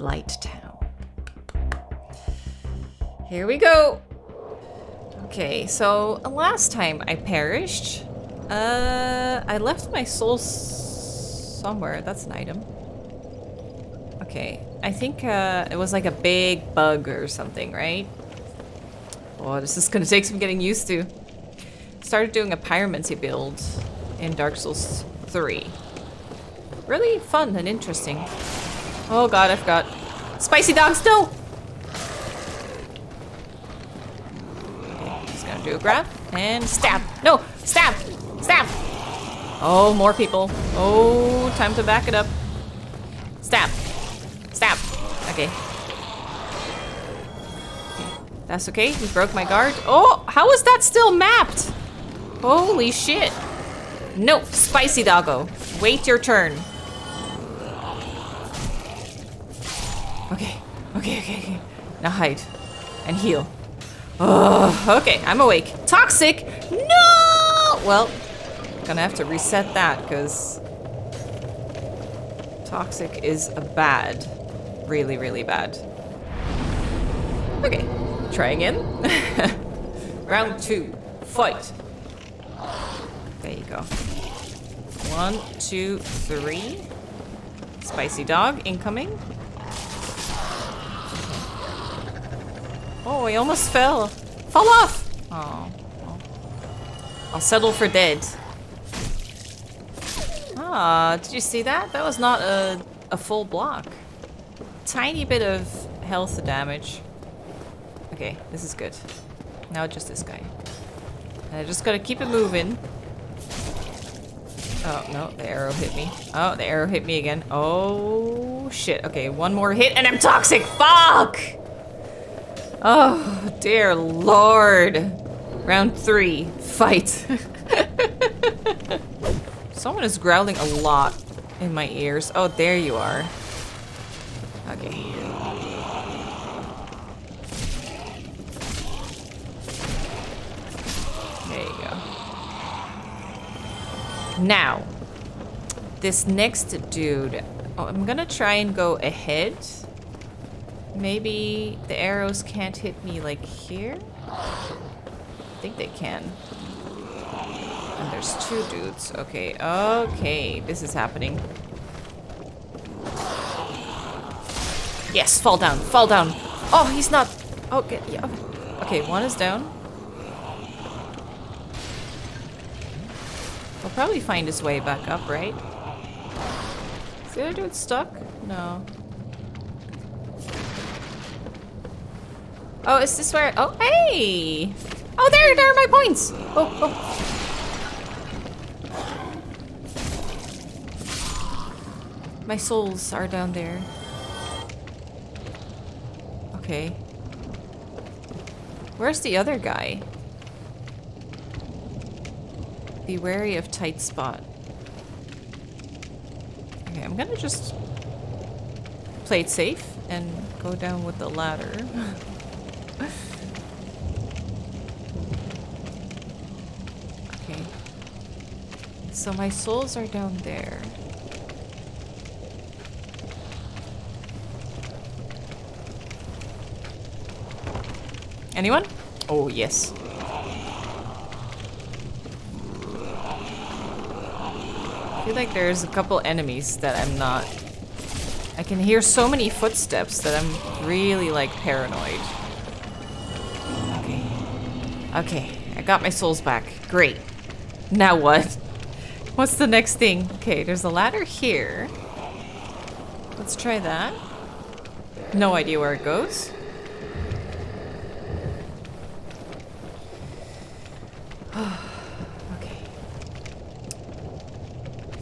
Blighttown. Here we go. Okay, so last time I perished, uh, I left my soul somewhere. That's an item. Okay, I think uh, it was like a big bug or something, right? Oh, this is gonna take some getting used to. Started doing a pyromancy build in Dark Souls 3. Really fun and interesting. Oh god, I forgot. Spicy dogs, no! Just gonna do a grab and stab. No, stab! Stab! Oh, more people. Oh, time to back it up. Stab. Stab. Okay. That's okay. He broke my guard. Oh, how is that still mapped? Holy shit. No, spicy doggo. Wait your turn. Okay, okay, okay, okay. Now hide and heal. Okay, I'm awake. Toxic? No! Well, gonna have to reset that because toxic is a bad, really, really bad. Okay, try again. Round two, fight. There you go. One, two, three. Spicy dog incoming. Oh, he almost fell. Fall off! Oh. I'll settle for dead. Ah, did you see that? That was not a, a full block. Tiny bit of health damage. Okay, this is good. Now just this guy. And I just gotta keep it moving. Oh, no, the arrow hit me. Oh, the arrow hit me again. Oh, shit. Okay, one more hit and I'm toxic. Fuck! Oh, dear lord. Round three, fight. Someone is growling a lot in my ears. Oh, there you are. Okay. There you go. Now, this next dude, oh, I'm gonna try and go ahead. Maybe the arrows can't hit me like here? I think they can. And there's two dudes. Okay, okay, this is happening. Yes, fall down, fall down. Oh, he's not. Okay, yeah. Okay, one is down. He'll probably find his way back up, right? Is the other dude stuck? No. Oh, is this where? Oh, hey! Oh, there, there are my points. Oh, oh. My souls are down there. Okay. Where's the other guy? Be wary of tight spot. Okay, I'm gonna just play it safe and go down with the ladder. okay. So my souls are down there. Anyone? Oh, yes. I feel like there's a couple enemies that I'm not... I can hear so many footsteps that I'm really, like, paranoid. Okay. I got my souls back. Great. Now what? What's the next thing? Okay, there's a ladder here. Let's try that. No idea where it goes. okay.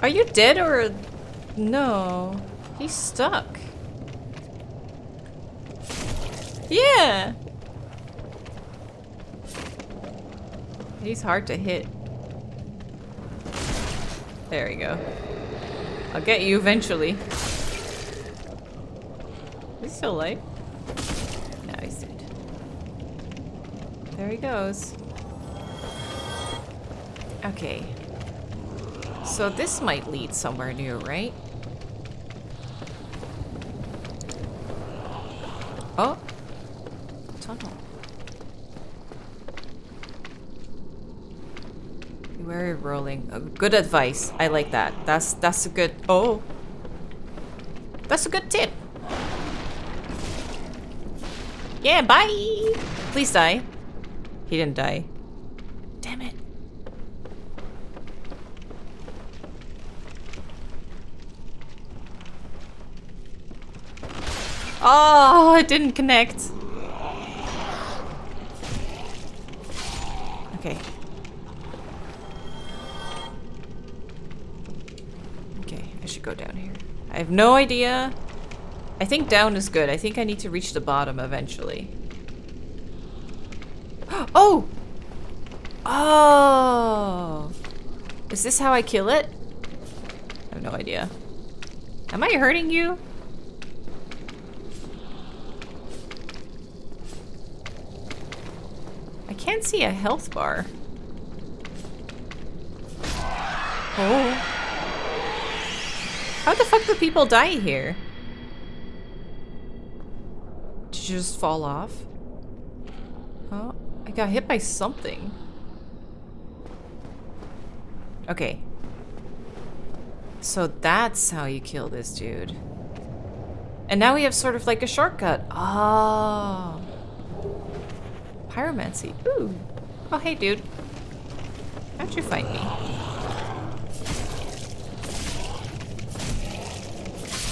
Are you dead or... No. He's stuck. Yeah! He's hard to hit. There we go. I'll get you eventually. He's still alive. No, he's dead. There he goes. Okay. So this might lead somewhere new, right? Oh. Of rolling. Uh, good advice. I like that. That's that's a good. Oh. That's a good tip. Yeah, bye. Please die. He didn't die. Damn it. Oh, it didn't connect. Have no idea. I think down is good. I think I need to reach the bottom eventually. Oh! Oh! Is this how I kill it? I have no idea. Am I hurting you? I can't see a health bar. Oh. How the fuck do people die here? Did you just fall off? Oh, I got hit by something. Okay. So that's how you kill this dude. And now we have sort of like a shortcut. Oh. Pyromancy. Ooh. Oh, hey, dude. How'd you find me?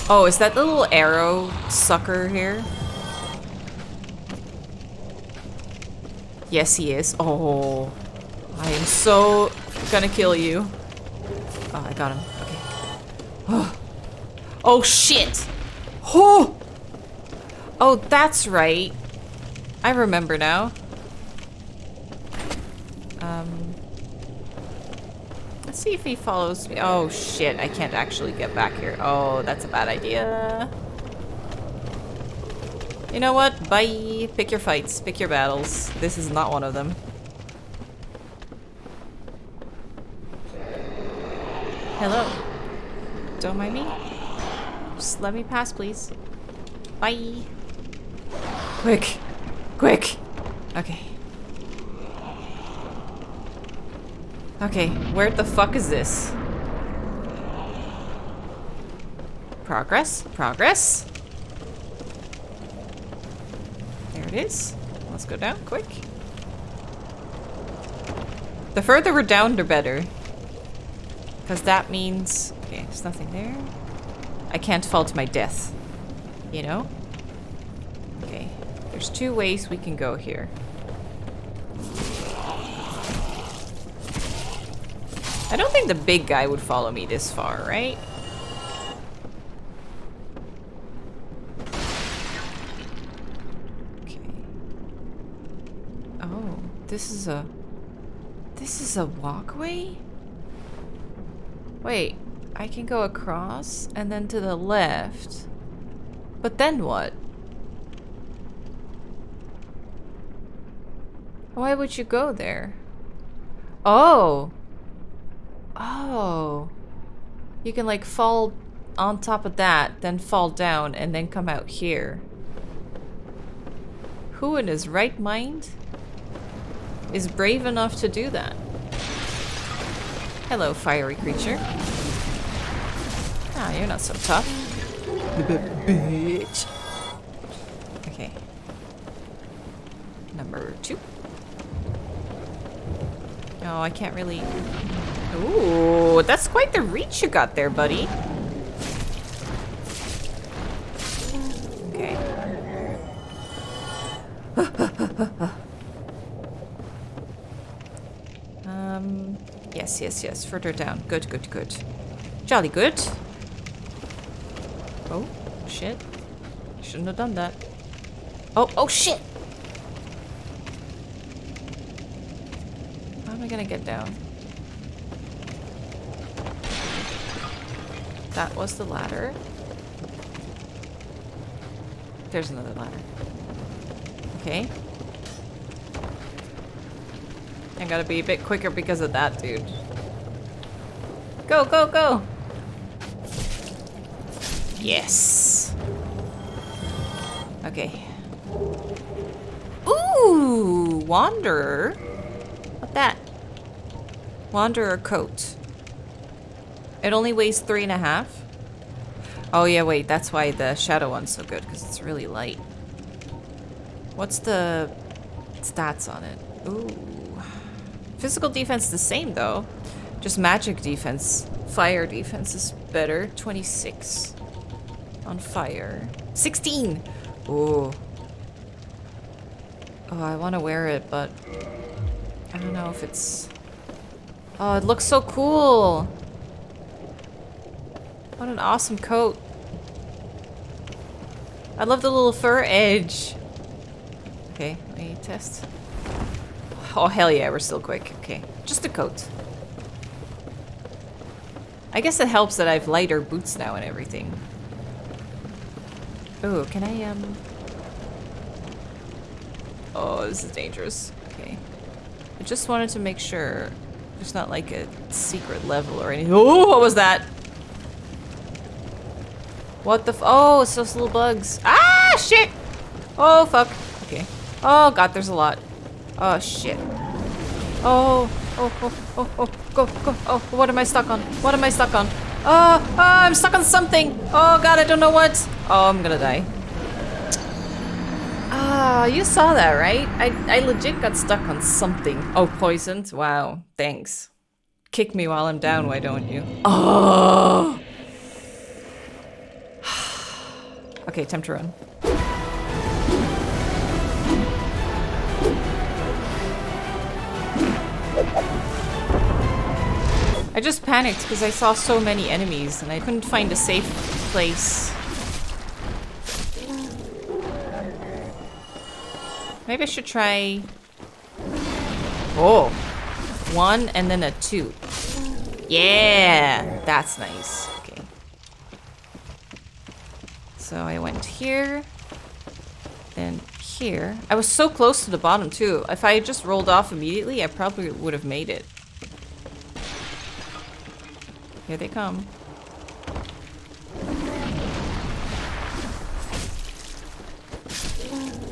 Oh, is that the little arrow sucker here? Yes, he is. Oh. I am so gonna kill you. Oh, I got him. Okay. Oh, oh shit! Oh! Oh, that's right. I remember now. Um, let's see if he follows me. Oh shit, I can't actually get back here. Oh, that's a bad idea. You know what? Bye. Pick your fights. Pick your battles. This is not one of them. Hello. Don't mind me. Just let me pass, please. Bye. Quick. Quick. Okay. Okay, where the fuck is this? Progress? Progress? There it is. Let's go down quick. The further we're down, the better. Because that means... Okay, there's nothing there. I can't fall to my death. You know? Okay. There's two ways we can go here. I don't think the big guy would follow me this far, right? Okay. Oh, this is a... This is a walkway? Wait, I can go across and then to the left. But then what? Why would you go there? Oh! Oh. You can like fall on top of that, then fall down, and then come out here. Who in his right mind is brave enough to do that? Hello, fiery creature. Ah, you're not so tough. Bitch. Okay. Number two. No, I can't really... Ooh, that's quite the reach you got there, buddy. Okay. um, yes, yes, yes, further down. Good, good, good. Jolly good. Oh, shit. Shouldn't have done that. Oh, oh shit! How am I gonna get down? That was the ladder. There's another ladder. Okay. I gotta be a bit quicker because of that, dude. Go, go, go! Yes! Okay. Ooh, Wanderer. What that? Wanderer coat. It only weighs three and a half. Oh yeah, wait, that's why the shadow one's so good, because it's really light. What's the stats on it? Ooh. Physical defense the same though. Just magic defense. Fire defense is better. 26 on fire. 16! Ooh. Oh, I want to wear it, but I don't know if it's... Oh, it looks so cool! What an awesome coat. I love the little fur edge. Okay, let me test. Oh, hell yeah, we're still quick. Okay, just a coat. I guess it helps that I have lighter boots now and everything. Oh, can I, um... Oh, this is dangerous. Okay. I just wanted to make sure there's not like a secret level or anything. Oh, what was that? What the Oh, it's those little bugs. Ah, shit! Oh, fuck. Okay. Oh, God, there's a lot. Oh, shit. Oh, oh, oh, oh, oh, go, go. Oh, what am I stuck on? What am I stuck on? Oh, oh, I'm stuck on something. Oh, God, I don't know what. Oh, I'm gonna die. Ah, you saw that, right? I, I legit got stuck on something. Oh, poisoned? Wow, thanks. Kick me while I'm down, why don't you? Oh! Okay, time to run. I just panicked because I saw so many enemies and I couldn't find a safe place. Maybe I should try... Oh! One and then a two. Yeah! That's nice. So I went here. Then here. I was so close to the bottom too. If I had just rolled off immediately, I probably would have made it. Here they come.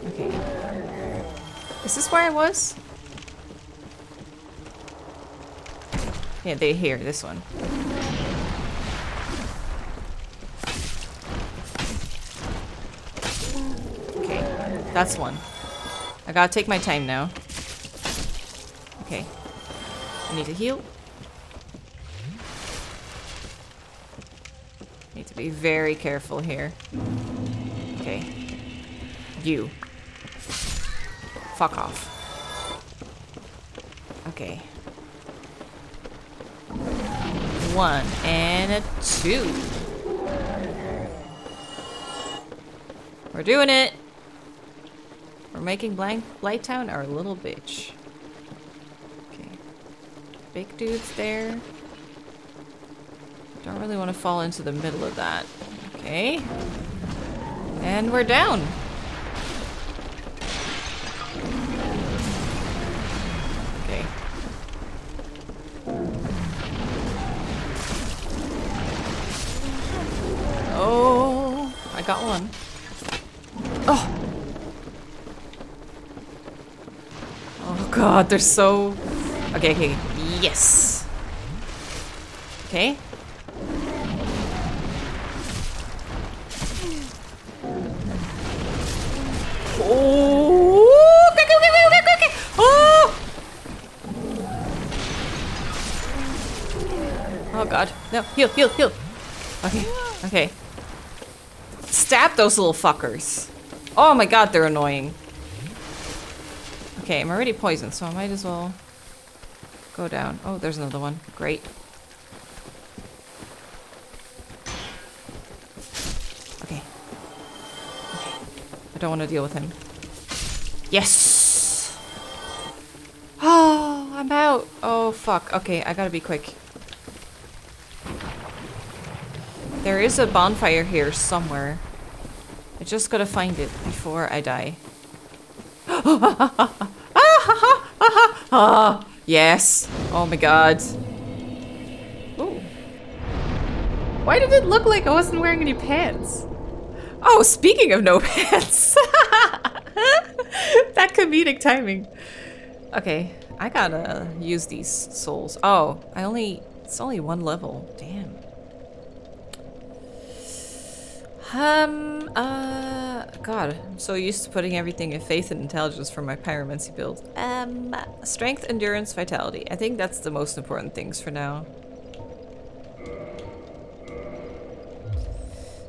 Okay. Is this where I was? Yeah, they here, this one. That's one. I gotta take my time now. Okay. I need to heal. Need to be very careful here. Okay. You. Fuck off. Okay. One and a two. We're doing it. We're making Blank Blighttown our little bitch. Okay. Big dude's there. Don't really want to fall into the middle of that. Okay. And we're down. They're so... Okay, okay. Yes! Okay. Oh! Okay, okay, okay, okay, okay! Oh! Oh god. No, heal, heal, heal. Okay, okay. Stab those little fuckers. Oh my god, they're annoying. Okay, I'm already poisoned, so I might as well go down. Oh, there's another one. Great. Okay. Okay. I don't want to deal with him. Yes! Oh, I'm out. Oh, fuck. Okay, I gotta be quick. There is a bonfire here somewhere. I just gotta find it before I die. yes. Oh my god. Ooh. Why did it look like I wasn't wearing any pants? Oh, speaking of no pants. that comedic timing. Okay, I gotta use these souls. Oh, I only, it's only one level. Damn. Um, uh, God, I'm so used to putting everything in faith and intelligence for my pyromancy build. Um, strength, endurance, vitality. I think that's the most important things for now.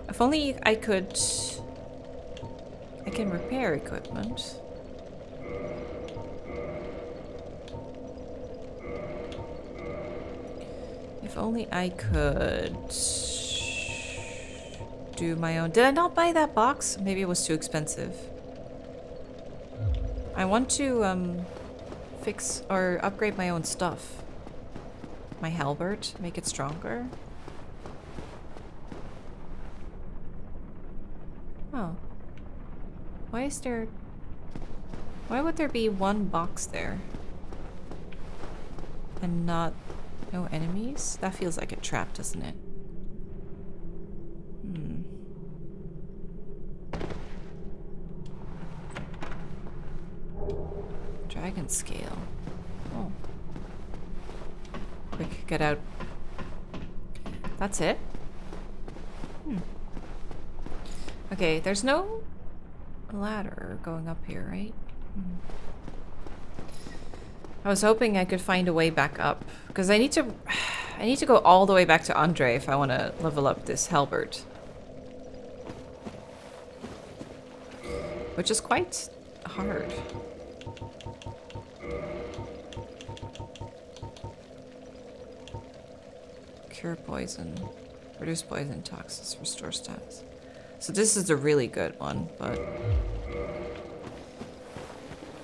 If only I could... I can repair equipment. If only I could do my own. Did I not buy that box? Maybe it was too expensive. I want to um, fix or upgrade my own stuff. My halberd, make it stronger. Oh. Why is there... Why would there be one box there? And not... No enemies? That feels like a trap, doesn't it? Dragon scale. Oh. Quick, get out. That's it? Hmm. Okay, there's no ladder going up here, right? Hmm. I was hoping I could find a way back up because I need to I need to go all the way back to Andre if I want to level up this halberd. Which is quite hard. Cure poison. Reduce poison toxins. Restore stats. So this is a really good one, but...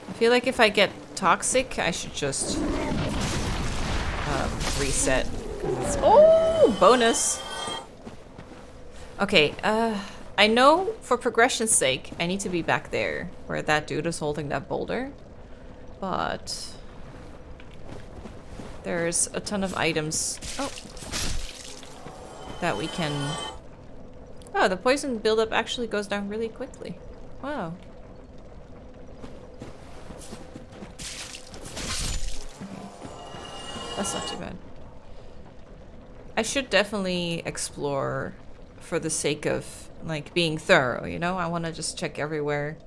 I feel like if I get toxic, I should just um, reset. Oh, bonus! Okay, uh, I know for progression's sake, I need to be back there, where that dude is holding that boulder. But... There's a ton of items. Oh. That we can Oh, the poison buildup actually goes down really quickly. Wow. That's not too bad. I should definitely explore for the sake of like being thorough, you know? I want to just check everywhere.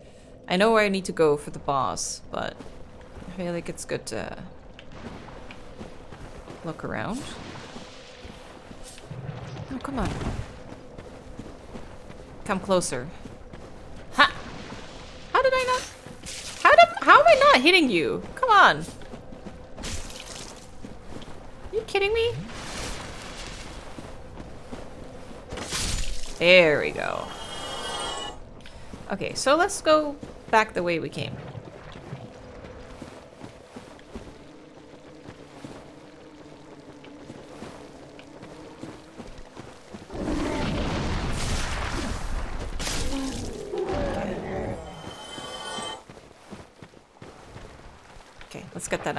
I know where I need to go for the boss, but I feel like it's good to look around. Oh, come on. Come closer. Ha! How did I not? How did? How am I not hitting you? Come on. Are you kidding me? There we go. Okay, so let's go back the way we came.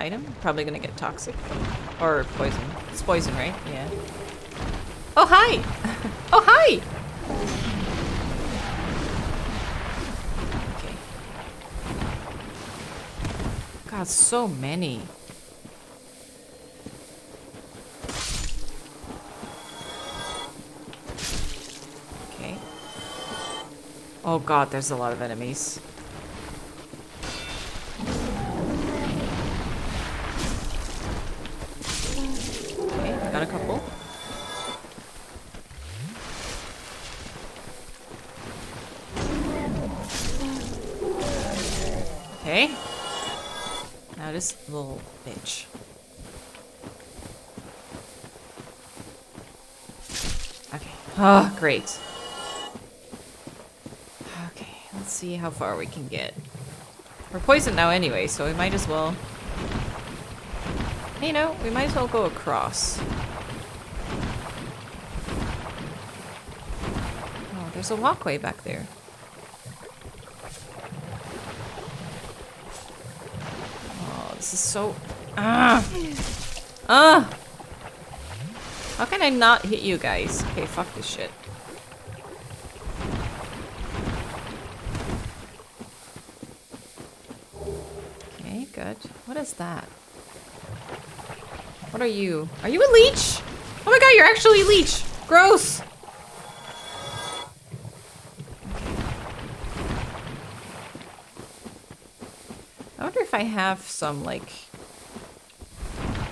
Item. Probably gonna get toxic. Or poison. It's poison, right? Yeah. Oh, hi! oh, hi! Okay. God, so many. Okay. Oh god, there's a lot of enemies. Little bitch. Okay. Oh, great. Okay, let's see how far we can get. We're poisoned now anyway, so we might as well... You know, we might as well go across. Oh, there's a walkway back there. so... Ah! Ah! How can I not hit you guys? Okay, fuck this shit. Okay, good. What is that? What are you? Are you a leech? Oh my god, you're actually a leech! Gross! Have some, like...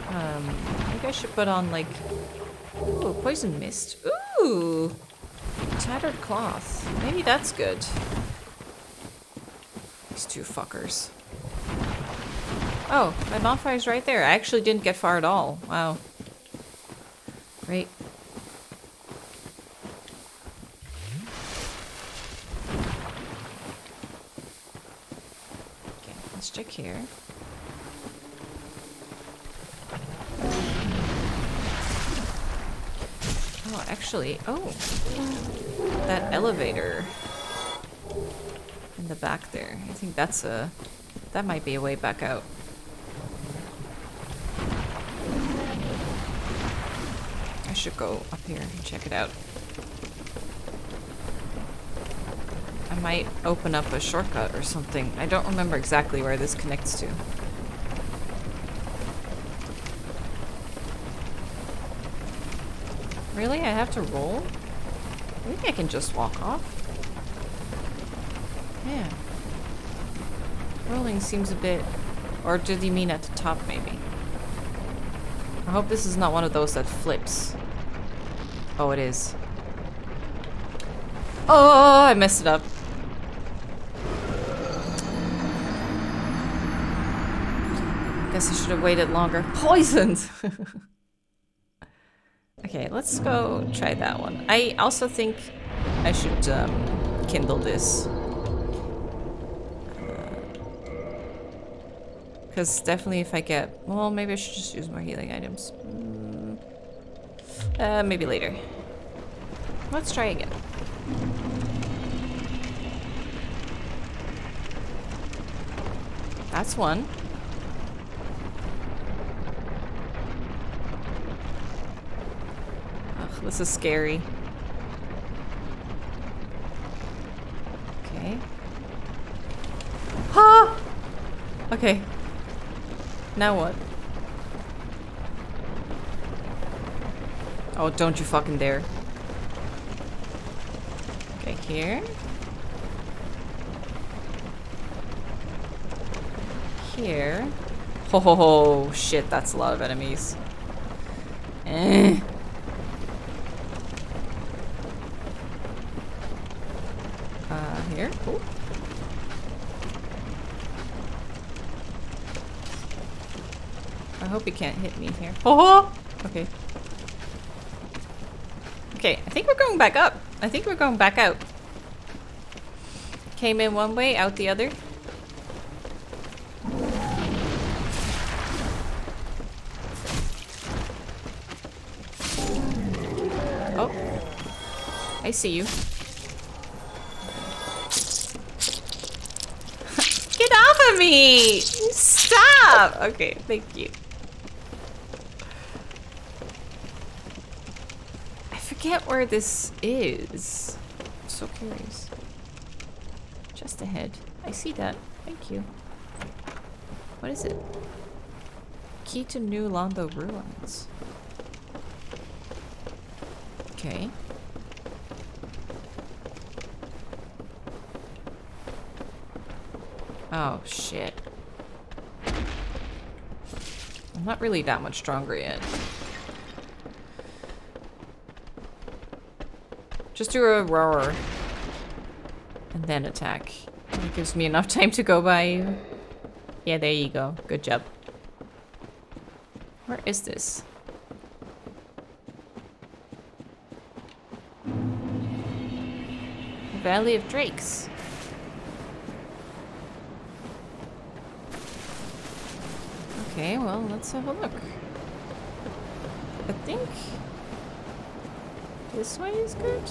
Um, maybe I should put on, like... Ooh, poison mist. Ooh! Tattered cloth. Maybe that's good. These two fuckers. Oh, my bonfire's right there. I actually didn't get far at all. Wow. Great. Actually, oh. That elevator in the back there. I think that's a that might be a way back out. I should go up here and check it out. I might open up a shortcut or something. I don't remember exactly where this connects to. Really? I have to roll? I think I can just walk off. Yeah. Rolling seems a bit... Or did you mean at the top, maybe? I hope this is not one of those that flips. Oh, it is. Oh, I messed it up. Guess I should have waited longer. Poisoned! okay, let's go try that one. I also think I should um, kindle this. Because definitely if I get... Well, maybe I should just use more healing items. Mm. Uh, maybe later. Let's try again. That's one. This is scary. Okay. Ha! Okay. Now what? Oh, don't you fucking dare. Okay, here. Here. Ho ho ho, shit, that's a lot of enemies. Eh. Uh, here, cool. I hope he can't hit me here. Oh! Okay. Okay, I think we're going back up. I think we're going back out. Came in one way, out the other. Oh. I see you. Get off of me! Stop! Okay, thank you. Forget where this is. I'm so curious. Just ahead. I see that. Thank you. What is it? Key to New Londo Ruins. Okay. Oh, shit. I'm not really that much stronger yet. Just do a roar. And then attack. It gives me enough time to go by. Yeah, there you go. Good job. Where is this? Valley of Drakes. Okay, well, let's have a look. I think this way is good?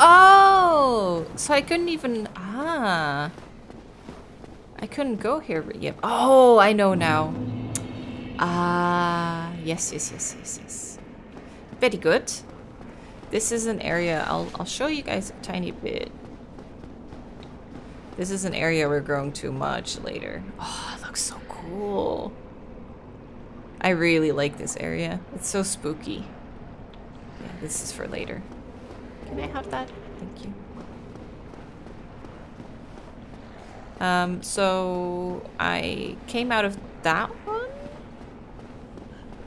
Oh! So I couldn't even... Ah. I couldn't go here yet. Oh, I know now. Ah, yes, yes, yes, yes, yes. Very good. This is an area I'll, I'll show you guys a tiny bit. This is an area we're growing too much later. Oh, it looks so cool. I really like this area. It's so spooky. Yeah, this is for later. Can I have that? Thank you. Um, so I came out of that one.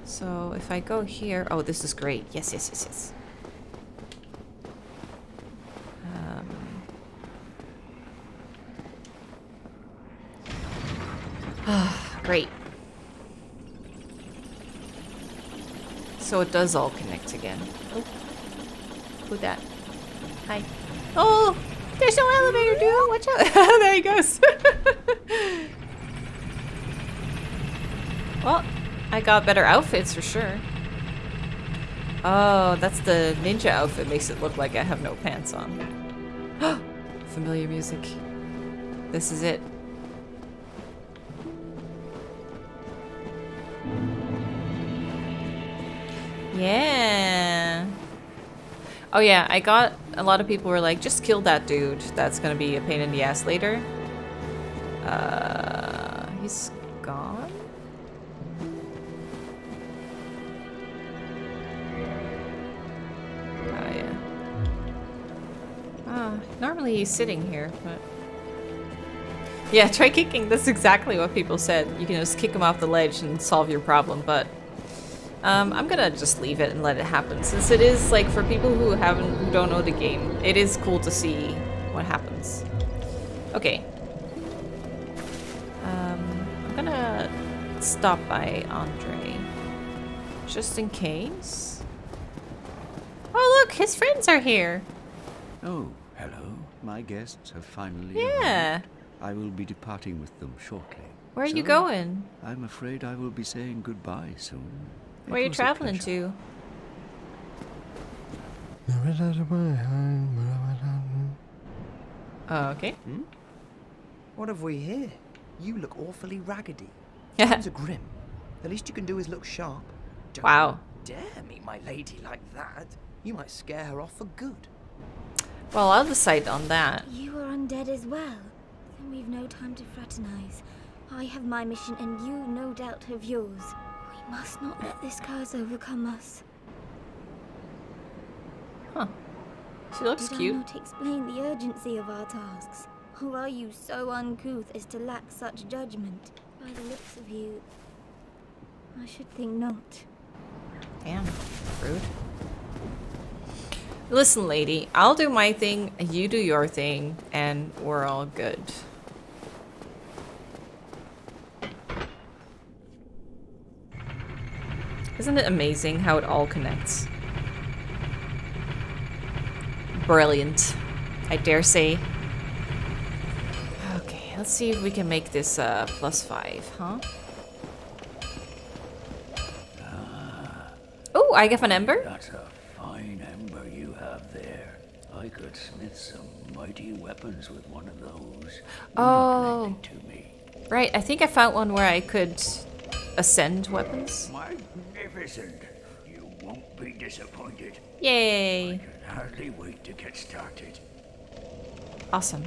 So if I go here, oh, this is great. Yes, yes, yes, yes. Um, great. So it does all connect again. Oh, who that? Hi. Oh, there's no elevator, dude. Watch out. there he goes. well, I got better outfits for sure. Oh, that's the ninja outfit. Makes it look like I have no pants on. Familiar music. This is it. Oh yeah, I got a lot of people were like, just kill that dude. That's gonna be a pain in the ass later. Uh, he's gone. Oh yeah. Ah, normally he's sitting here, but. Yeah, try kicking. That's exactly what people said. You can just kick him off the ledge and solve your problem, but um, I'm gonna just leave it and let it happen since it is like for people who haven't who don't know the game it is cool to see what happens okay um, I'm gonna stop by Andre just in case oh look his friends are here Oh, hello. My guests have finally yeah arrived. I will be departing with them shortly. where are you going I'm afraid I will be saying goodbye soon. It where are you traveling to oh okay What have we here? You look awfully raggedy. Yeah. Times are grim. The least you can do is look sharp. Don't Wow. dare meet my lady like that. You might scare her off for good. well I'll decide on that You are undead as well. Then we've no time to fraternize. I have my mission and you no doubt have yours. Must not let this curse overcome us. huh she looks Did cute I not explain the urgency of our tasks? Or are you so uncouth as to lack such judgment? By the looks of you, I should think not. Damn, rude. Listen, lady, I'll do my thing, you do your thing, and we're all good. Isn't it amazing how it all connects? Brilliant. I dare say. Okay, let's see if we can make this uh, plus five, huh? Oh, I get an ember? That's a fine ember you have there. I could smith some mighty weapons with one of those. Oh. Right, I think I found one where I could ascend weapons. You won't be disappointed. Yay! I Can hardly wait to get started. Awesome.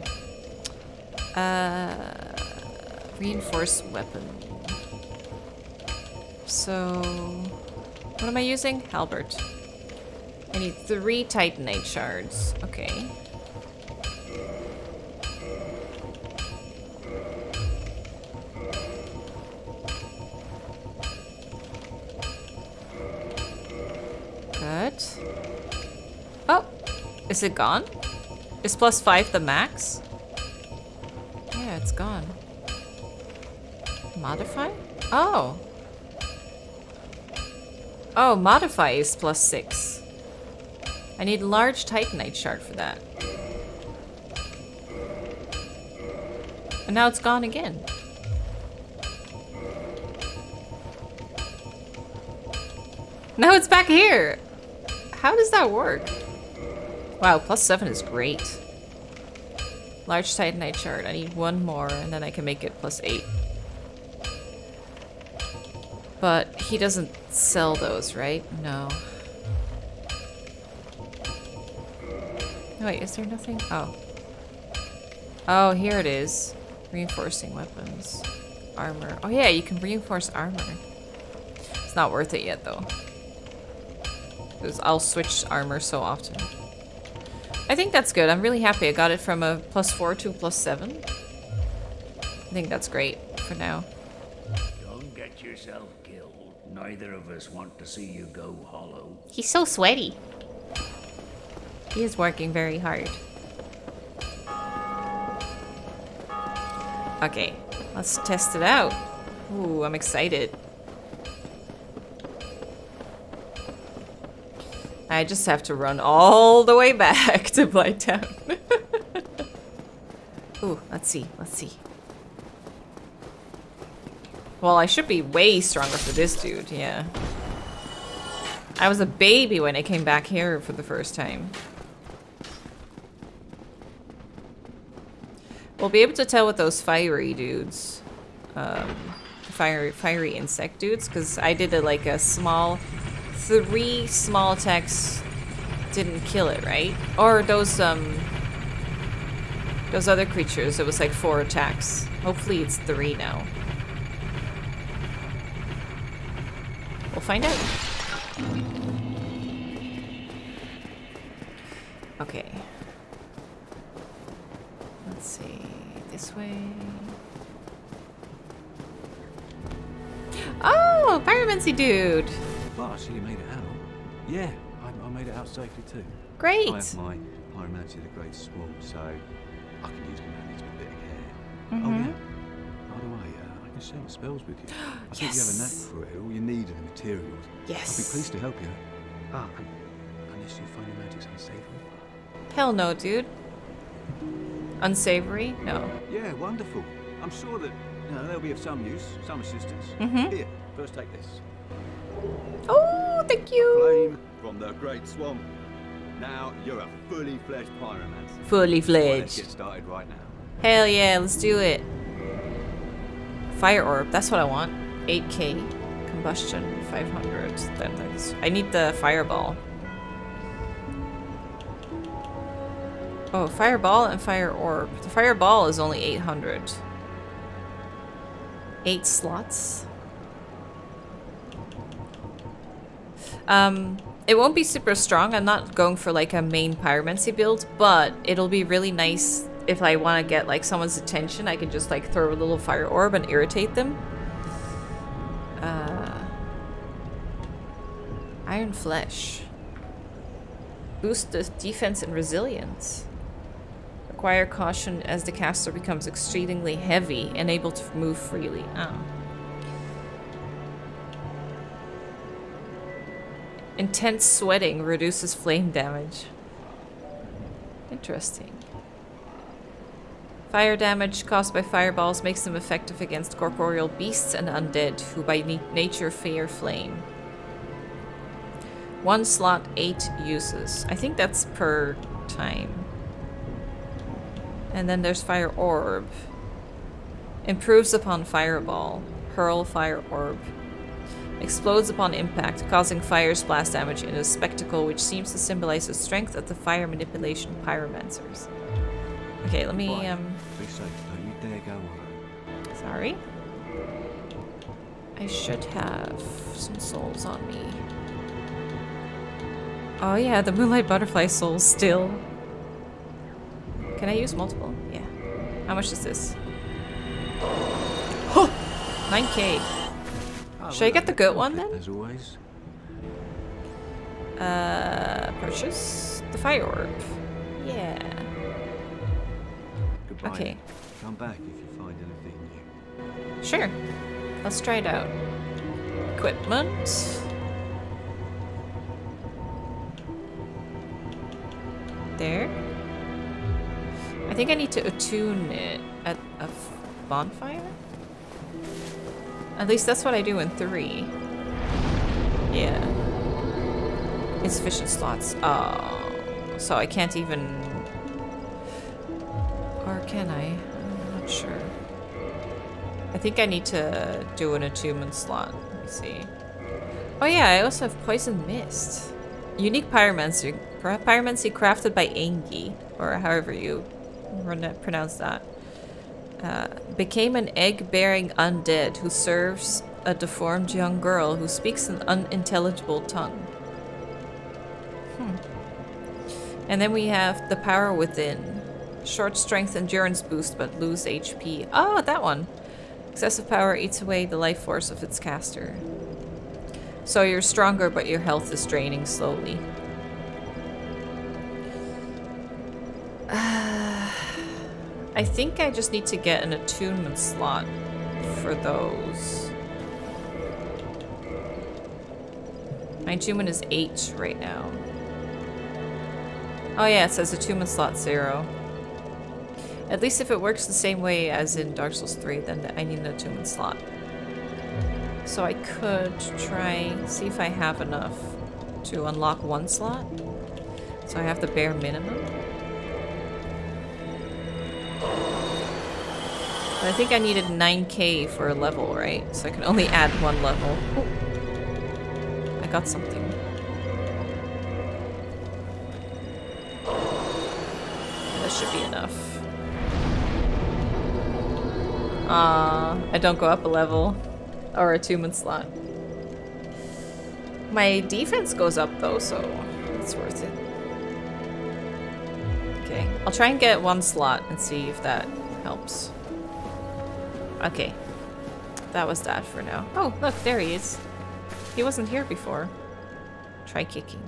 Uh, reinforced weapon. So, what am I using? Halberd. I need three Titanite shards. Okay. Good. Oh, is it gone? Is plus five the max? Yeah, it's gone. Modify? Oh. Oh, modify is plus six. I need large titanite shard for that. And now it's gone again. Now it's back here. How does that work? Wow, plus seven is great. Large titanite shard. I need one more and then I can make it plus eight. But he doesn't sell those, right? No. Wait, is there nothing? Oh. Oh, here it is. Reinforcing weapons. Armor. Oh yeah, you can reinforce armor. It's not worth it yet though. Because I'll switch armor so often. I think that's good. I'm really happy I got it from a plus four to a plus seven. I think that's great for now. Don't get yourself killed. Neither of us want to see you go hollow. He's so sweaty. He is working very hard. Okay, let's test it out. Ooh, I'm excited. I just have to run all the way back to Blighttown. Ooh, let's see, let's see. Well, I should be way stronger for this dude, yeah. I was a baby when I came back here for the first time. We'll be able to tell with those fiery dudes. Um, fiery, fiery insect dudes, because I did a, like a small, three small attacks didn't kill it, right? Or those, um, those other creatures, it was like four attacks. Hopefully it's three now. We'll find out. Okay. Let's see. This way. Oh, pyromancy dude. But I see you made it out. Yeah, I, I made it out safely too. Great. I have my pyromancy the Great Swamp, so I can use my magic with a bit of care. Oh Mhm. yeah. By the way, uh, I can share spells with you. I think you have a knack for it. All you need are the materials. Yes. I'll be pleased to help you. Ah, and unless you find your magic's unsavory. Hell no, dude. Unsavory? No. Yeah, wonderful. I'm sure that you know, they'll be of some use, some assistance. Mhm. Here, first take this. Oh, thank you. Flame from the Great Swamp. Now you're a fully fledged pyromancer. Fully Well, let's fledged. get started right now. Hell yeah, let's do it. Fire orb, that's what I want. 8k. Combustion, 500. Then that's- I need the fireball. Oh, fireball and fire orb. The fireball is only 800. Eight slots. Um, it won't be super strong. I'm not going for like a main pyromancy build, but it'll be really nice if I want to get like someone's attention. I can just like throw a little fire orb and irritate them. Uh, iron flesh. Boost the defense and resilience. Acquire caution as the caster becomes exceedingly heavy and able to move freely. Oh. Intense sweating reduces flame damage. Interesting. Fire damage caused by fireballs makes them effective against corporeal beasts and undead, who by na- nature fear flame. One slot, eight uses. I think that's per time. And then there's Fire Orb. Improves upon Fireball. Hurl Fire Orb. Explodes upon impact, causing fire splash damage in a spectacle which seems to symbolize the strength of the fire manipulation pyromancers. Okay, let me, um, Be safe. Don't you dare go on. sorry. I should have some souls on me. Oh yeah, the Moonlight Butterfly souls still. Can I use multiple? Yeah. How much is this? 9k. Should I get the good one then? As always. Uh, purchase the fire orb. Yeah. Goodbye. Okay. Come back if you find anything new. Sure. Let's try it out. Equipment. There. I think I need to attune it at a bonfire? At least that's what I do in 3. Yeah. Insufficient slots. Oh. So I can't even... Or can I? I'm not sure. I think I need to do an attunement slot. Let me see. Oh yeah, I also have Poison Mist. Unique Pyromancy. Pyromancy crafted by Eingyi. Or however you pronounce that. Uh, became an egg-bearing undead who serves a deformed young girl who speaks an unintelligible tongue. Hmm. And then we have the power within. Short strength endurance boost, but lose HP. Oh, that one. Excessive power eats away the life force of its caster. So you're stronger, but your health is draining slowly. I think I just need to get an attunement slot for those. My attunement is 8 right now. Oh yeah, it says attunement slot 0. At least if it works the same way as in Dark Souls 3, then I need an attunement slot. So I could try, see if I have enough to unlock one slot. So I have the bare minimum. I think I needed 9k for a level, right? So I can only add one level. Ooh. I got something. That should be enough. Ah, I don't go up a level. Or attunement slot. My defense goes up though, so it's worth it. Okay, I'll try and get one slot and see if that helps. Okay, that was that for now. Oh, look, there he is. He wasn't here before. Try kicking.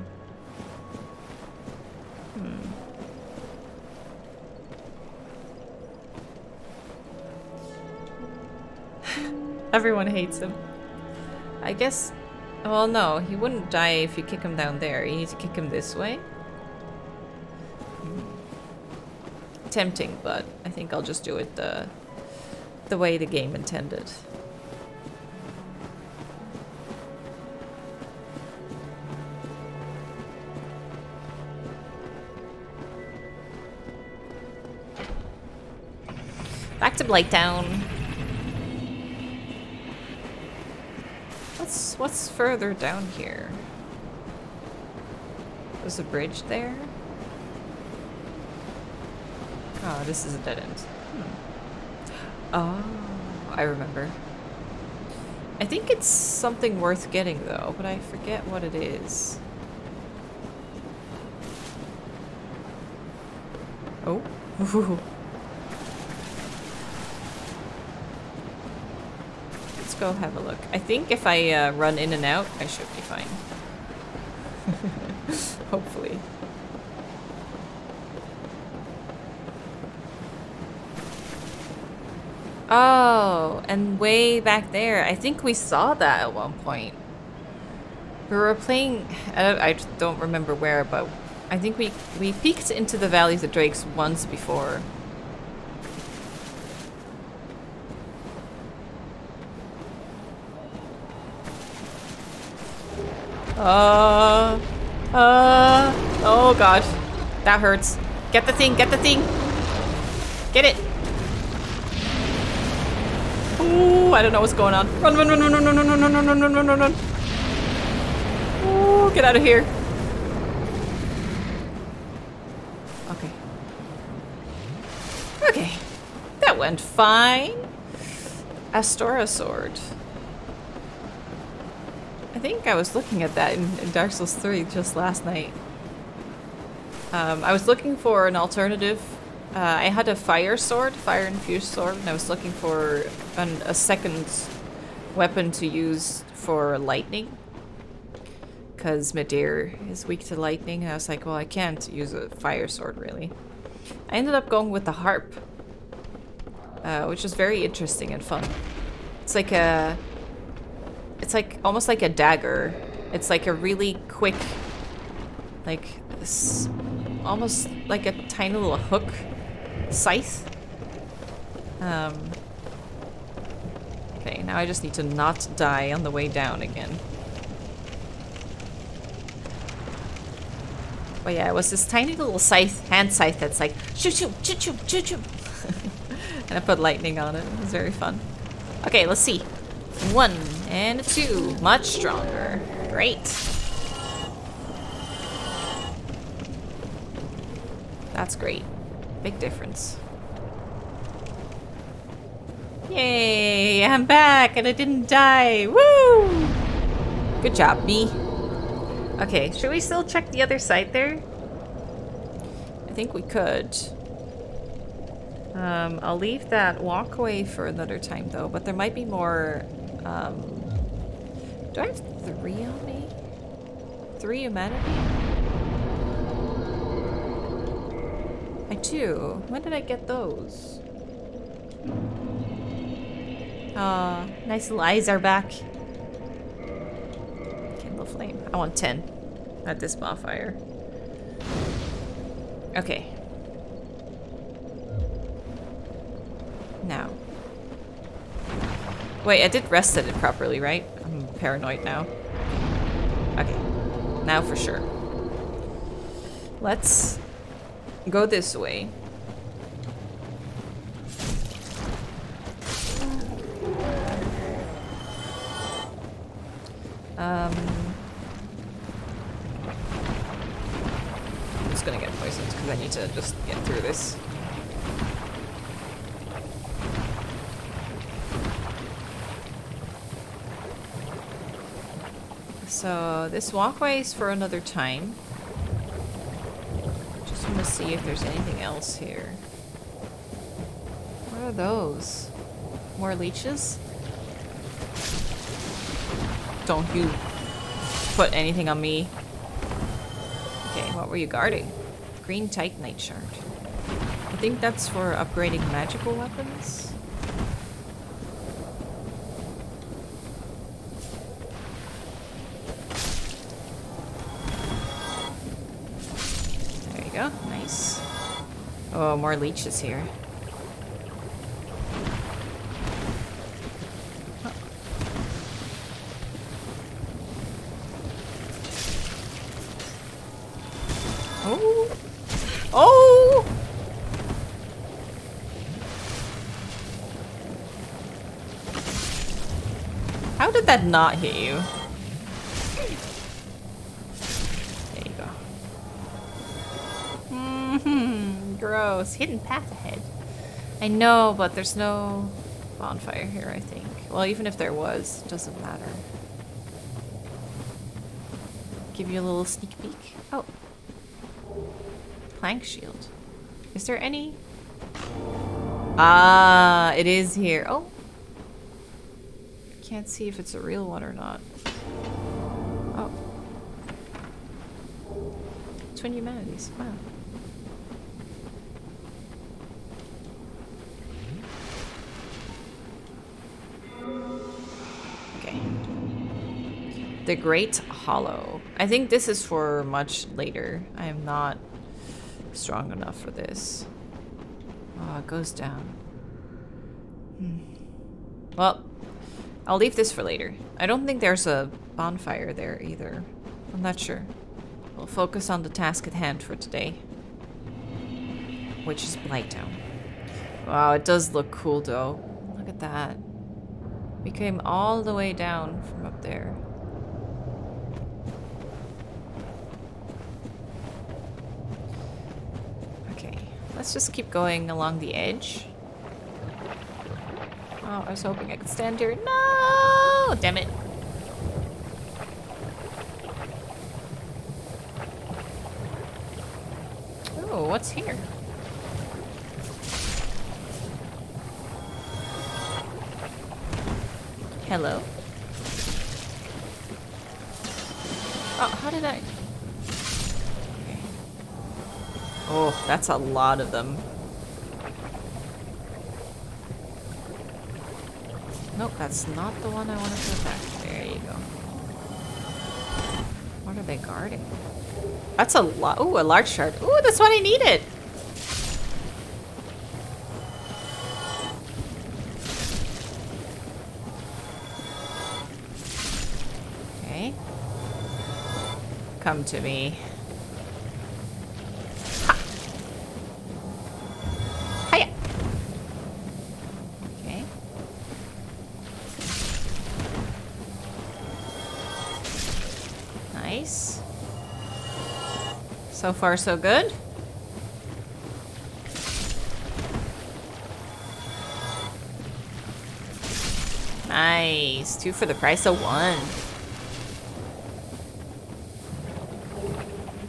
Hmm. Everyone hates him. I guess... Well, no. He wouldn't die if you kick him down there. You need to kick him this way. Hmm. Tempting, but I think I'll just do it the, the way the game intended. Back to Blighttown. What's what's further down here? There's a bridge there. Oh, this is a dead end. Oh, I remember. I think it's something worth getting though, but I forget what it is. Oh. Let's go have a look. I think if I uh, run in and out, I should be fine. Hopefully. Oh, and way back there. I think we saw that at one point. We were playing... I don't, remember where, but I think we, we peeked into the Valley of the Drakes once before. Uh, uh, oh god. That hurts. Get the thing, get the thing. Get it. Ooh, I don't know what's going on. Run, run, run, run, run, run, run, run, run, run, run, run, run. Ooh, get out of here. Okay. Okay. That went fine. Astora sword. I think I was looking at that in, in Dark Souls 3 just last night. Um, I was looking for an alternative. Uh, I had a fire sword, fire infused sword, and I was looking for an, a second weapon to use for lightning. Because Midir is weak to lightning, and I was like, well, I can't use a fire sword, really. I ended up going with the harp, uh, which is very interesting and fun. It's like a it's like almost like a dagger. It's like a really quick, like almost like a tiny little hook scythe. Um, okay, now I just need to not die on the way down again. But yeah, it was this tiny little scythe, hand scythe that's like shoot, shoot, shoot, shoot, shoot, shoot. and I put lightning on it. It was very fun. Okay, let's see. One and two. Much stronger. Great. That's great. Big difference. Yay! I'm back and I didn't die! Woo! Good job, me. Okay, should we still check the other side there? I think we could. Um, I'll leave that walkway for another time though, but there might be more, um... Do I have three on me? Three humanity? I do. When did I get those? Ah, nice eyes are back. Kindle flame. I want 10 at this bonfire. Okay. Now. Wait, I did rest at it properly, right? I'm paranoid now. Okay. Now for sure. Let's go this way. Um, I'm just gonna get poisoned because I need to just get through this. So this walkway is for another time. See if there's anything else here. What are those? More leeches? Don't you put anything on me. Okay, what were you guarding? Green Titanite shard. I think that's for upgrading magical weapons. Oh, more leeches here. Oh! Oh! How did that not hit you? Gross. Hidden path ahead. I know, but there's no bonfire here, I think. Well, even if there was, it doesn't matter. Give you a little sneak peek. Oh. Plank shield. Is there any? Ah, it is here. Oh. Can't see if it's a real one or not. Oh. Twin Humanities. Wow. The Great Hollow. I think this is for much later. I am not strong enough for this. Oh, it goes down. Hmm. Well, I'll leave this for later. I don't think there's a bonfire there either. I'm not sure. We'll focus on the task at hand for today. Which is Blighttown. Wow, it does look cool though. Look at that. We came all the way down from up there. Okay, let's just keep going along the edge. Oh, I was hoping I could stand here. No! Damn it. Oh, what's here? Hello? Oh, how did I... Oh, that's a lot of them. Nope, that's not the one I wanted to attack. There you go. What are they guarding? That's a lot. Ooh, a large shard. Ooh, that's what I needed. Okay. Come to me. So far, so good. Nice. Two for the price of one.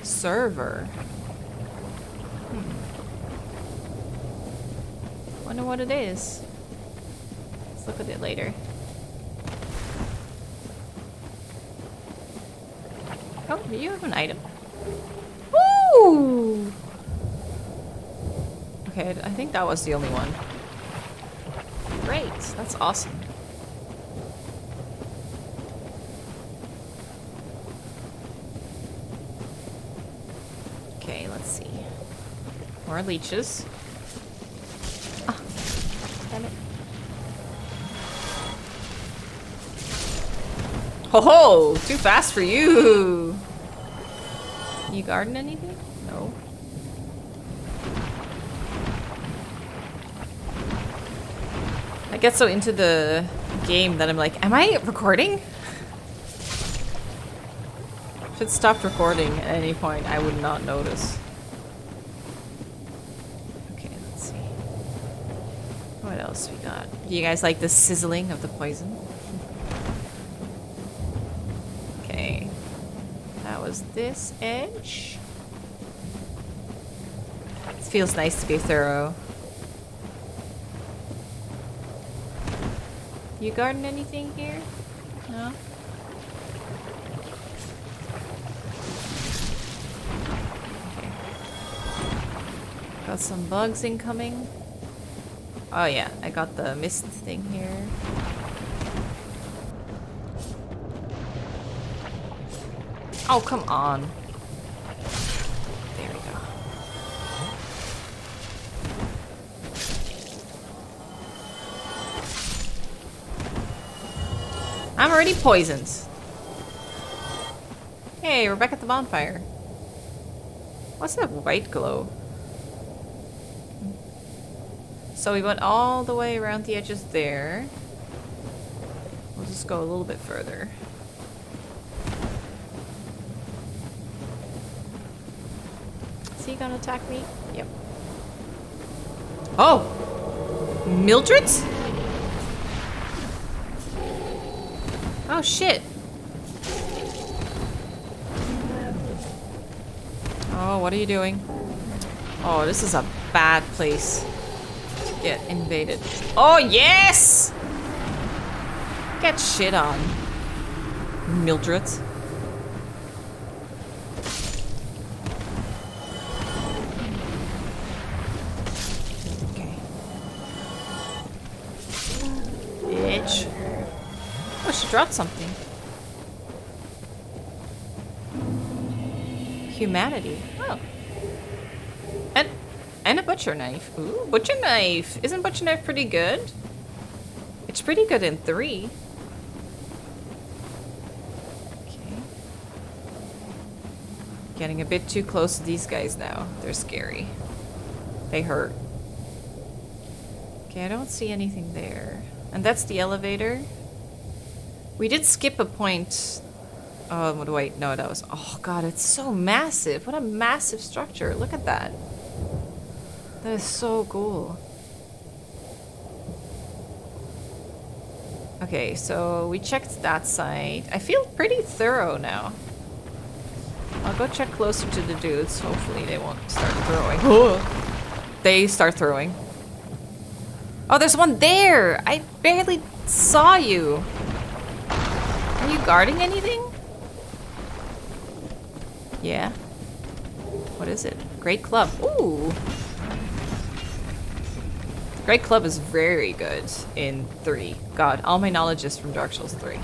Server. Hmm. Wonder what it is. Let's look at it later. Oh, you have an item? I think that was the only one. Great, that's awesome. Okay, let's see. More leeches. Ah, damn it. Ho ho! Too fast for you! You garden anything? No. I get so into the game that I'm like, am I recording? If it stopped recording at any point, I would not notice. Okay, let's see. What else we got? Do you guys like the sizzling of the poison? Okay. That was this edge. It feels nice to be thorough. You garden anything here? No? Okay. Got some bugs incoming. Oh yeah, I got the mist thing here. Oh, come on. I'm already poisoned. Hey, we're back at the bonfire. What's that white glow? So we went all the way around the edges there. We'll just go a little bit further. Is he gonna attack me? Yep. Oh! Mildred? Oh shit. Oh, what are you doing? Oh, this is a bad place to get invaded. Oh, yes! Get shit on. Mildred. Dropped something. Humanity. Oh. And and a butcher knife. Ooh, butcher knife. Isn't butcher knife pretty good? It's pretty good in three. Okay. Getting a bit too close to these guys now. They're scary. They hurt. Okay, I don't see anything there. And that's the elevator. We did skip a point. Um, oh, wait, no, that was. Oh, God, it's so massive. What a massive structure. Look at that. That is so cool. Okay, so we checked that side. I feel pretty thorough now. I'll go check closer to the dudes. Hopefully they won't start throwing. they start throwing. Oh, there's one there! I barely saw you. Are you guarding anything? Yeah. What is it? Great Club. Ooh. Great Club is very good in 3. God, all my knowledge is from Dark Souls 3.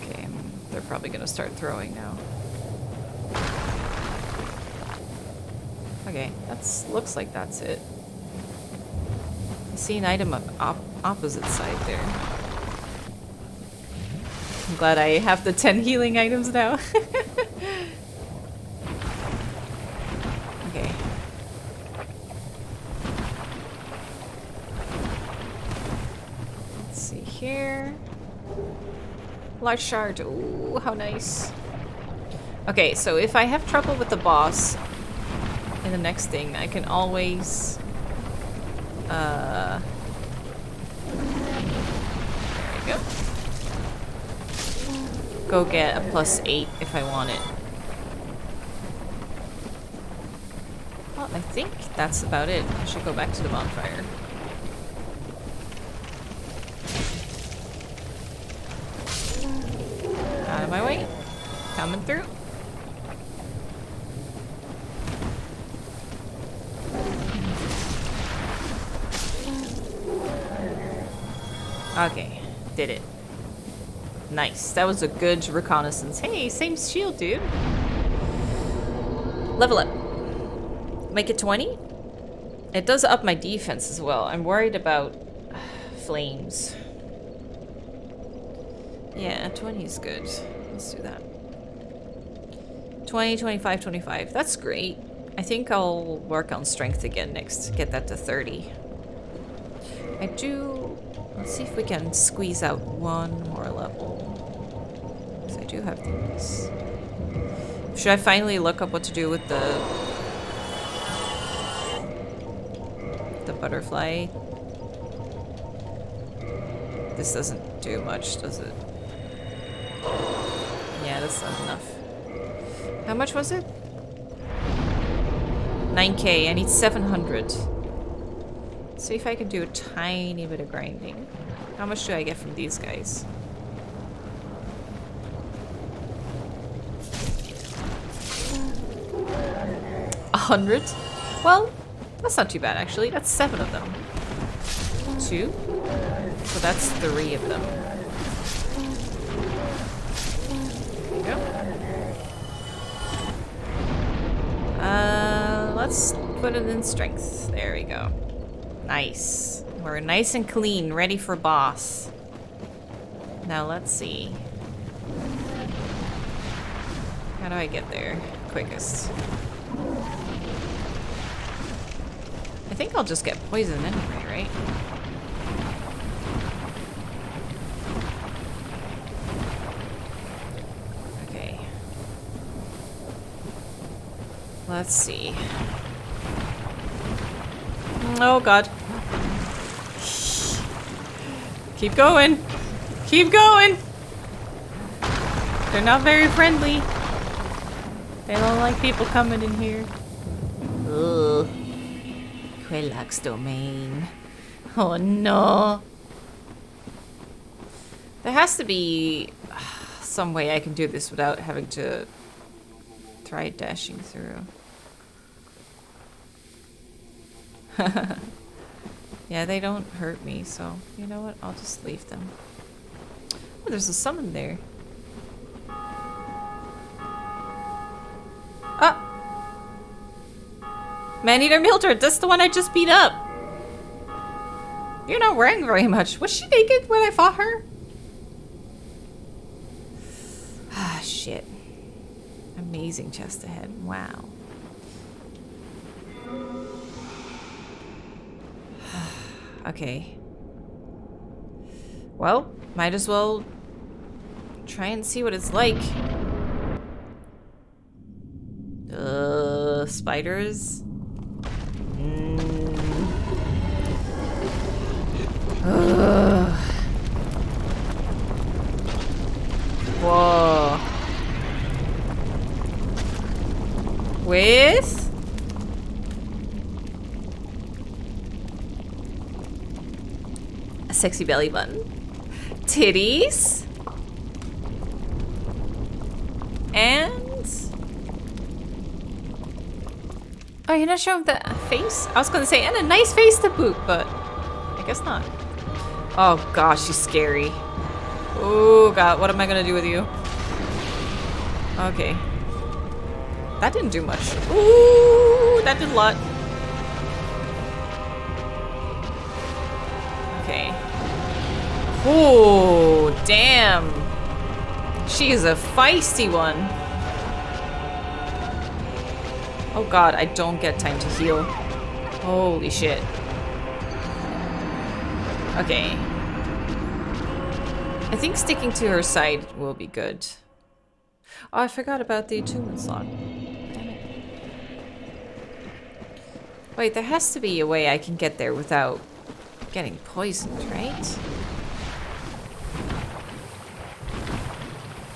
Okay, um, they're probably gonna start throwing now. Okay, that's looks like that's it. See an item op opposite side there. I'm glad I have the 10 healing items now. okay. Let's see here. Large shard. Ooh, how nice. Okay, so if I have trouble with the boss, and the next thing, I can always... Uh... There we go. Go get a plus 8 if I want it. Well, I think that's about it. I should go back to the bonfire. Out of my way. Coming through. Okay, did it. Nice. That was a good reconnaissance. Hey, same shield, dude. Level up. Make it 20? It does up my defense as well. I'm worried about flames. Yeah, 20 is good. Let's do that. 20, 25, 25. That's great. I think I'll work on strength again next. Get that to 30. I do... Let's see if we can squeeze out one more level. Because I do have these. Should I finally look up what to do with the... The butterfly? This doesn't do much, does it? Yeah, that's not enough. How much was it? 9k. I need 700. See if I can do a tiny bit of grinding. How much do I get from these guys? A hundred? Well, that's not too bad actually. That's seven of them. Two? So that's three of them. There you go. Uh, let's put it in strength. There we go. Nice. We're nice and clean, ready for boss. Now let's see. How do I get there quickest? I think I'll just get poisoned anyway, right? Okay. Let's see. Oh god. Keep going. Keep going. They're not very friendly. They don't like people coming in here. Ugh. Quelaag's domain. Oh no. There has to be uh, some way I can do this without having to try dashing through. yeah, they don't hurt me, so you know what? I'll just leave them. Oh, there's a summon there. Ah! Maneater Mildred, that's the one I just beat up. You're not wearing very much. Was she naked when I fought her? Ah, shit. Amazing chest ahead. Wow. Okay. Well, might as well try and see what it's like. Uh, spiders? Mm. Ugh. Whoa. With? A sexy belly button. Titties. And... Oh, you're not showing the face? I was gonna say, and a nice face to boot, but I guess not. Oh gosh, she's scary. Oh god, what am I gonna do with you? Okay. That didn't do much. Ooh, that did a lot. Okay. Oh, damn. She is a feisty one. Oh god, I don't get time to heal. Holy shit. Okay. I think sticking to her side will be good. Oh, I forgot about the attunement slot. Wait, there has to be a way I can get there without getting poisoned, right?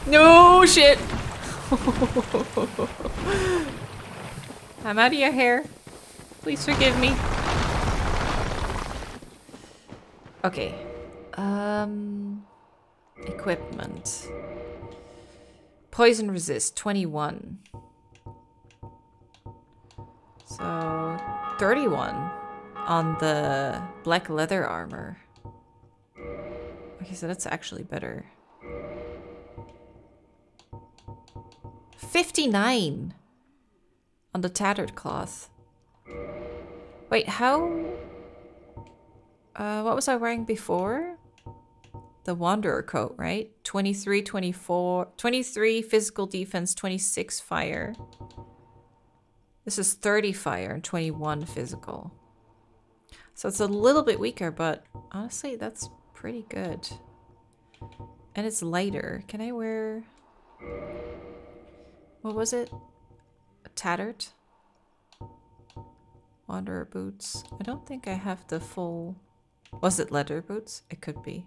No shit! I'm out of your hair. Please forgive me. Okay. Um equipment. Poison resist 21. So 31 on the black leather armor. Okay, so that's actually better. 59 on the tattered cloth. Wait, how... Uh, what was I wearing before? The Wanderer coat, right? 23, 24... 23 physical defense, 26 fire. This is 30 fire and 21 physical. So it's a little bit weaker, but honestly, that's pretty good. And it's lighter. Can I wear... What was it? Tattered? Wanderer boots. I don't think I have the full... Was it leather boots? It could be.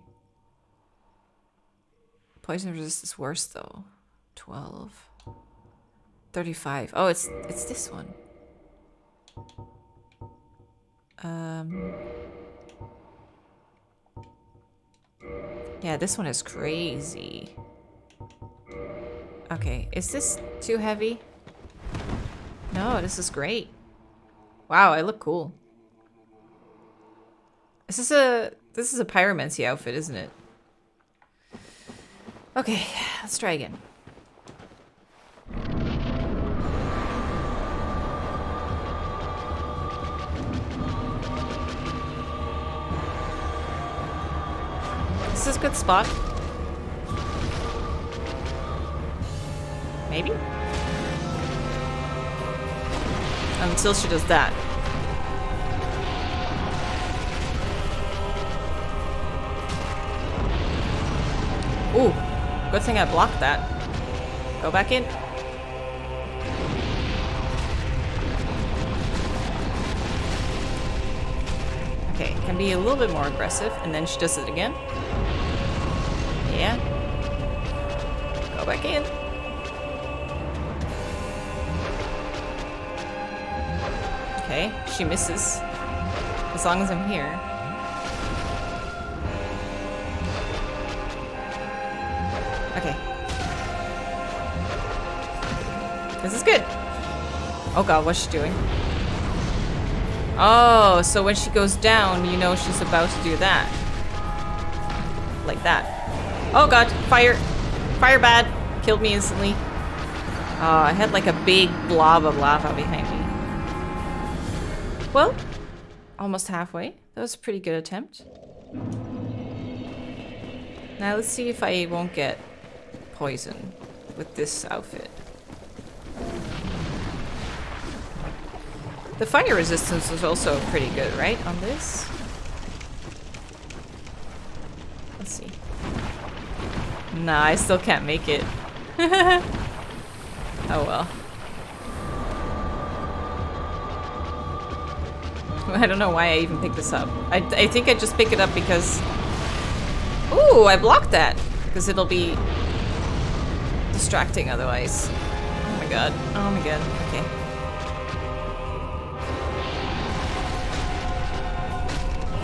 Poison resist is worse though. 12. 35. Oh, it's it's this one. Um Yeah, this one is crazy. Okay, is this too heavy? No, this is great. Wow, I look cool. This is a this is a pyromancy outfit, isn't it? Okay, let's try again. This is a good spot. Maybe? Until she does that. Ooh, good thing I blocked that. Go back in. Okay, can be a little bit more aggressive, and then she does it again. Yeah. Go back in. Okay, she misses. As long as I'm here. Okay. This is good. Oh god, what's she doing? Oh, so when she goes down, you know she's about to do that. Like that. Oh god, fire. Fire bad. Killed me instantly. Oh, I had like a big blob of lava behind me. Well, almost halfway. That was a pretty good attempt. Now let's see if I won't get poison with this outfit. The fire resistance is also pretty good, right, on this? Let's see. Nah, I still can't make it. oh well. I don't know why I even picked this up. I, I think I just pick it up because... Ooh, I blocked that! Because it'll be distracting otherwise. Oh my god. Oh my god. Okay.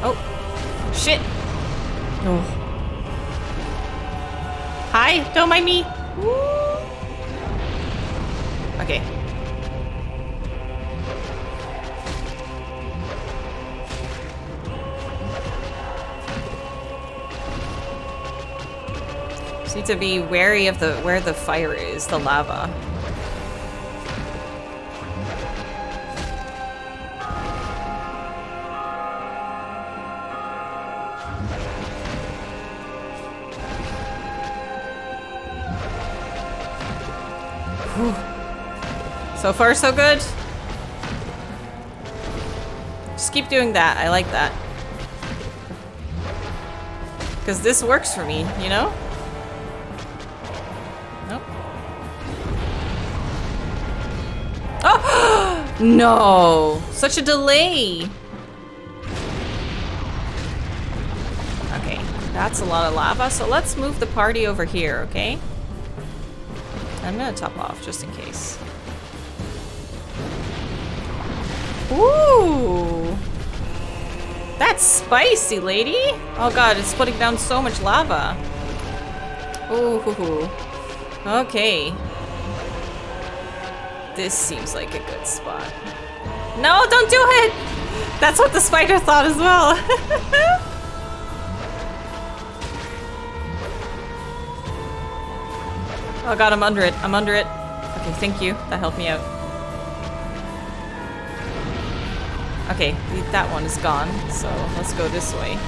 Oh. Shit! Oh. Hi! Don't mind me! Woo. Okay. To be wary of the where the fire is, the lava. So far, so good. Just keep doing that. I like that. Because this works for me, you know? No! Such a delay! Okay, that's a lot of lava, so let's move the party over here, okay? I'm gonna top off just in case. Ooh! That's spicy, lady! Oh god, it's putting down so much lava. Ooh. Okay. This seems like a good spot. No, don't do it! That's what the spider thought as well. oh god, I'm under it. I'm under it. Okay, thank you. That helped me out. Okay, that one is gone, so let's go this way.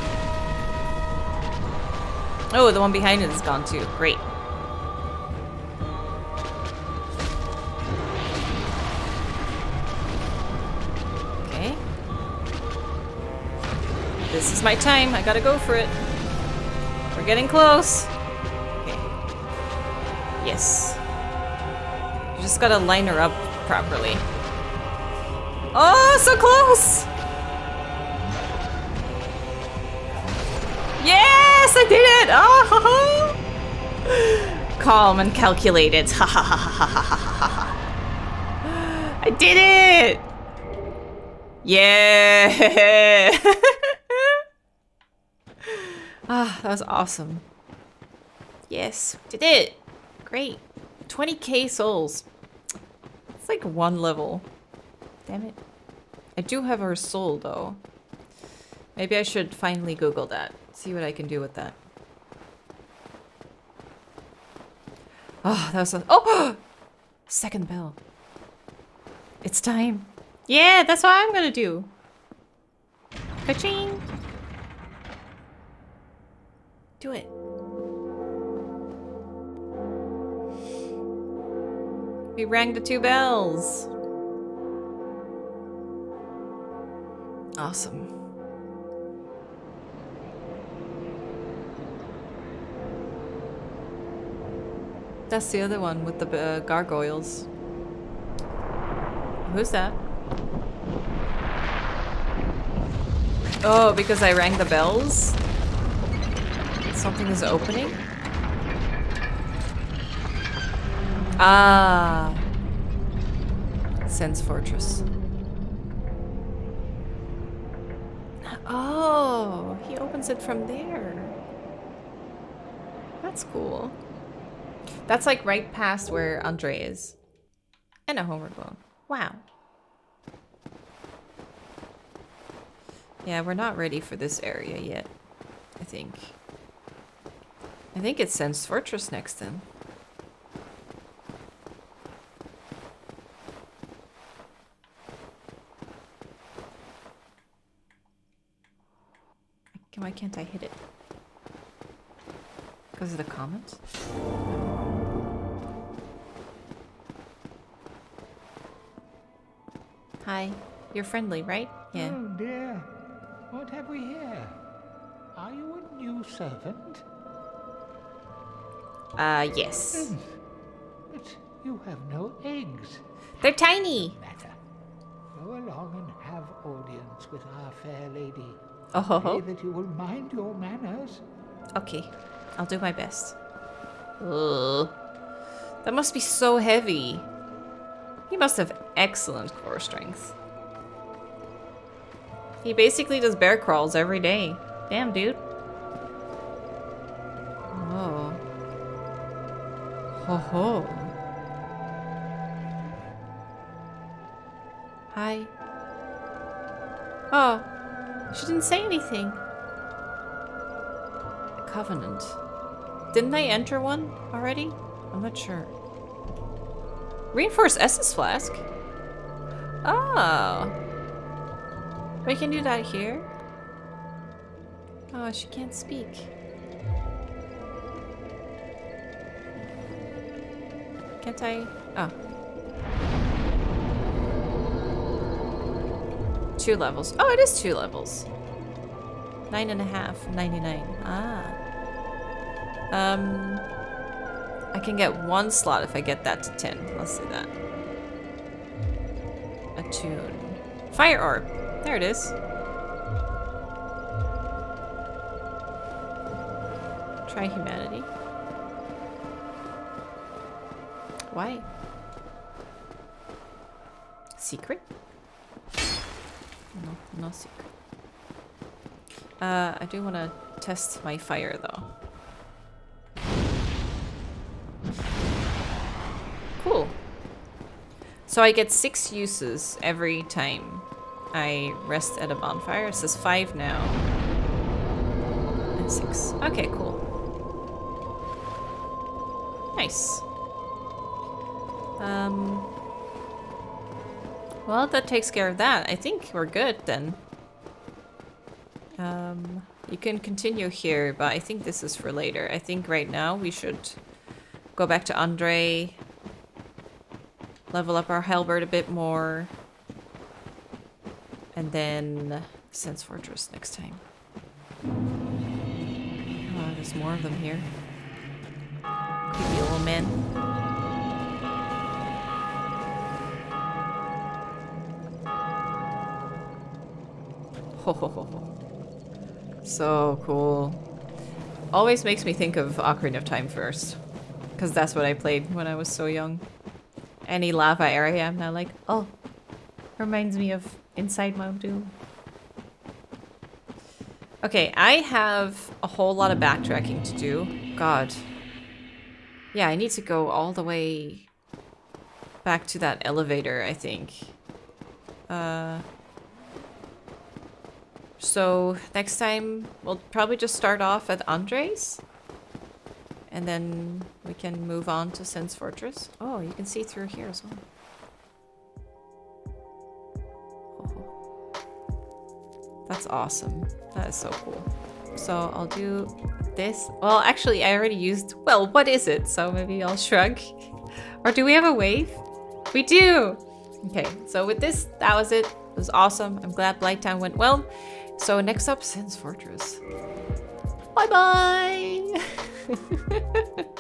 Oh, the one behind it is gone too. Great. Is my time. I gotta go for it. We're getting close. Okay. Yes. You just gotta line her up properly. Oh, so close! Yes, I did it! Oh, calm and calculated. Ha Ha ha ha ha ha ha ha. I did it! Yeah! ah, that was awesome. Yes, did it! Great. 20k souls. It's like one level. Damn it. I do have her soul, though. Maybe I should finally Google that. See what I can do with that. Oh, that was Oh! Second bell. It's time. Yeah, that's what I'm gonna do. Ka-ching! Do it. We rang the two bells. Awesome. That's the other one with the uh, gargoyles. Who's that? Oh, because I rang the bells? Something is opening? Ah. Sen's Fortress. Oh, he opens it from there. That's cool. That's like right past where Andre is. And a homeward bone. Wow. Yeah, we're not ready for this area yet. I think. I think it Sen's Fortress next then. Why can't I hit it? Because of the comments? Hi. You're friendly, right? Yeah. Oh dear. What have we here? Are you a new servant? Uh, yes. But you have no eggs. They're tiny! Matter. Go along and have audience with our fair lady. Oh ho Pray that you will mind your manners. Okay. I'll do my best. Ugh. That must be so heavy. He must have excellent core strength. He basically does bear crawls every day. Damn, dude. Ho ho. Hi. Oh. She didn't say anything. Covenant. Didn't I enter one already? I'm not sure. Reinforce Estus Flask? Oh. We can do that here? Oh, she can't speak. Can't I? Oh. Two levels. Oh, it is two levels. Nine and a half, 99. Ah. Um, I can get one slot if I get that to 10. Let's see that. A tune. Fire orb. There it is. Try humanity. Why? Secret? No, no secret. Uh, I do want to test my fire though. Cool. So I get six uses every time I rest at a bonfire. It says five now. And six. Okay, cool. Nice. Um. Well, that takes care of that. I think we're good then. Um, you can continue here, but I think this is for later. I think right now we should go back to Andre, level up our halberd a bit more, and then Sen's Fortress next time. Oh, there's more of them here. Creepy old man. So cool. Always makes me think of Ocarina of Time first. Because that's what I played when I was so young. Any lava area, I'm now like, oh, reminds me of Inside Mount Doom. Okay, I have a whole lot of backtracking to do. God. Yeah, I need to go all the way back to that elevator, I think. Uh... So next time we'll probably just start off at Andres. And then we can move on to Sen's Fortress. Oh, you can see through here as well. Oh. That's awesome. That is so cool. So I'll do this. Well, actually, I already used... Well, what is it? So maybe I'll shrug. or do we have a wave? We do! Okay, so with this, that was it. It was awesome. I'm glad Blighttown went well. So next up, Sen's Fortress. Bye bye!